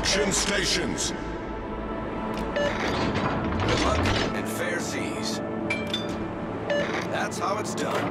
Action stations! Good luck and fair seas. That's how it's done.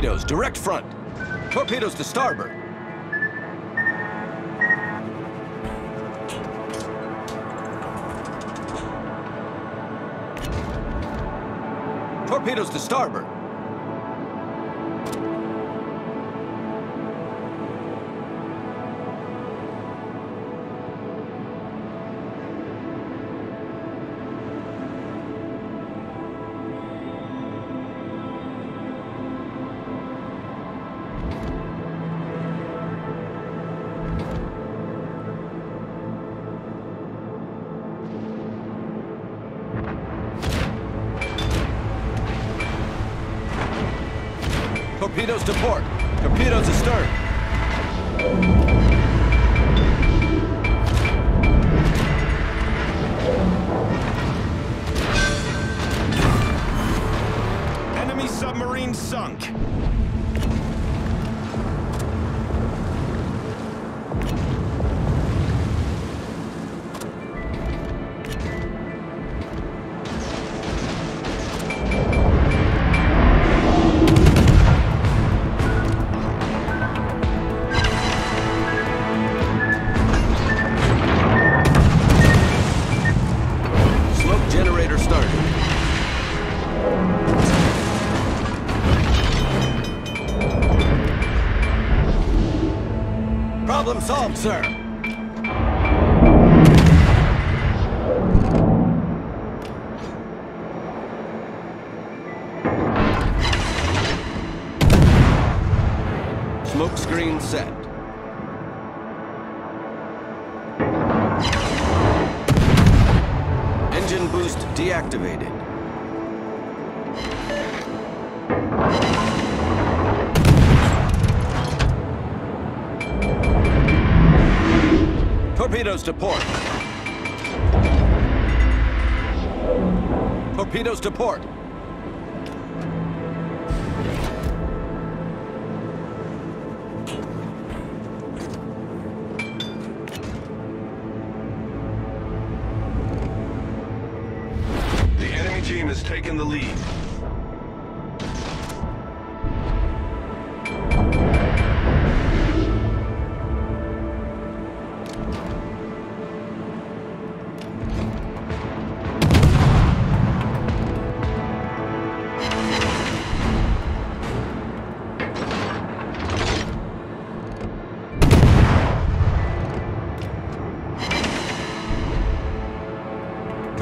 Torpedoes, direct front. Torpedoes to starboard. Torpedoes to starboard. Torpedoes to port. Torpedoes astern. Enemy submarine sunk. Sir. Smoke screen set. Engine boost deactivated. Torpedoes to port. Torpedoes to port. The enemy team has taken the lead.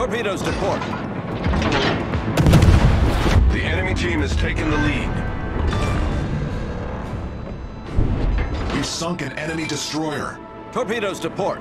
Torpedoes to port. The enemy team has taken the lead. We've sunk an enemy destroyer. Torpedoes to port.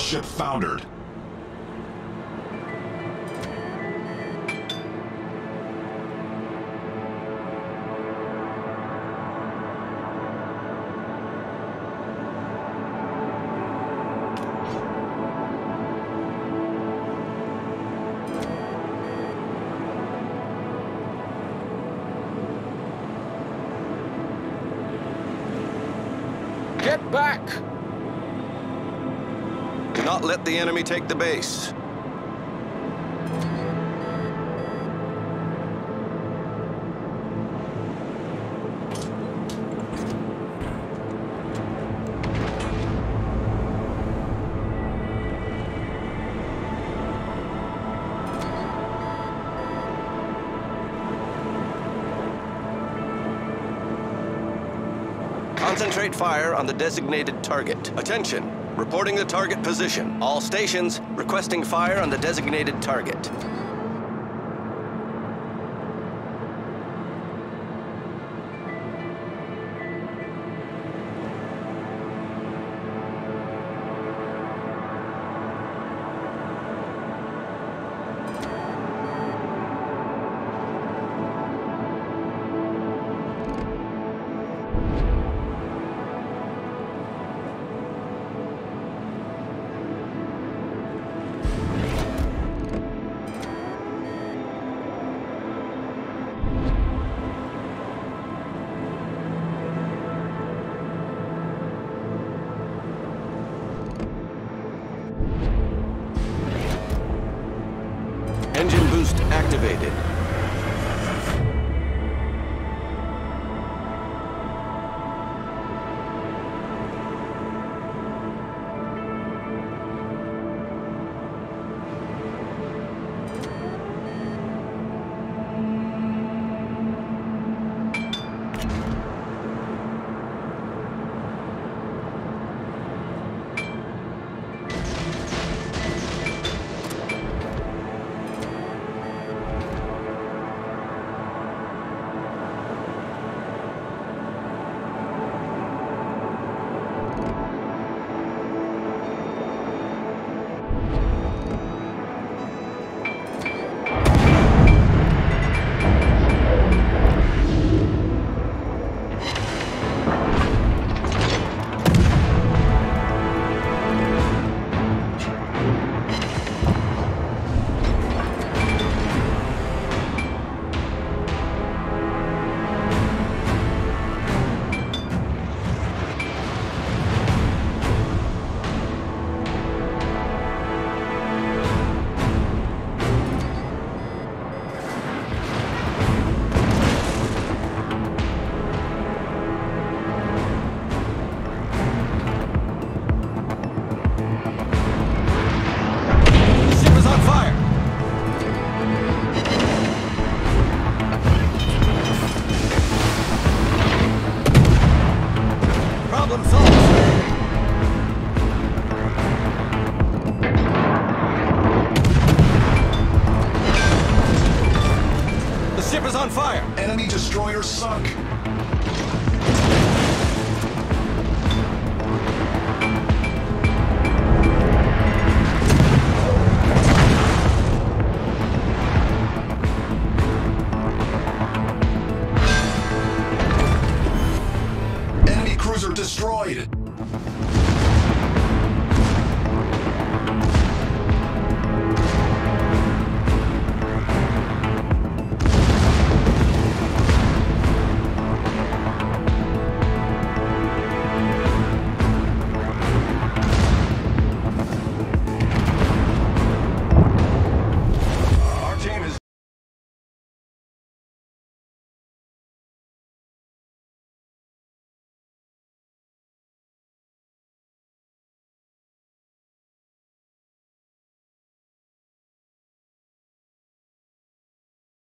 Battleship foundered. Get back! Do not let the enemy take the base. Concentrate fire on the designated target. Attention! Reporting the target position. All stations requesting fire on the designated target. Activated.